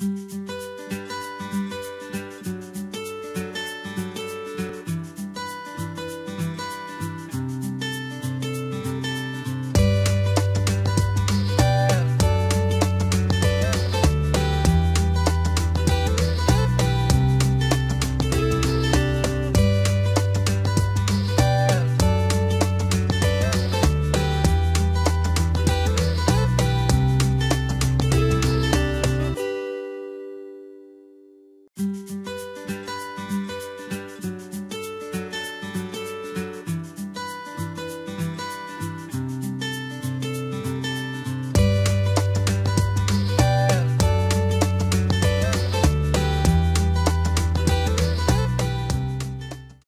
Música Música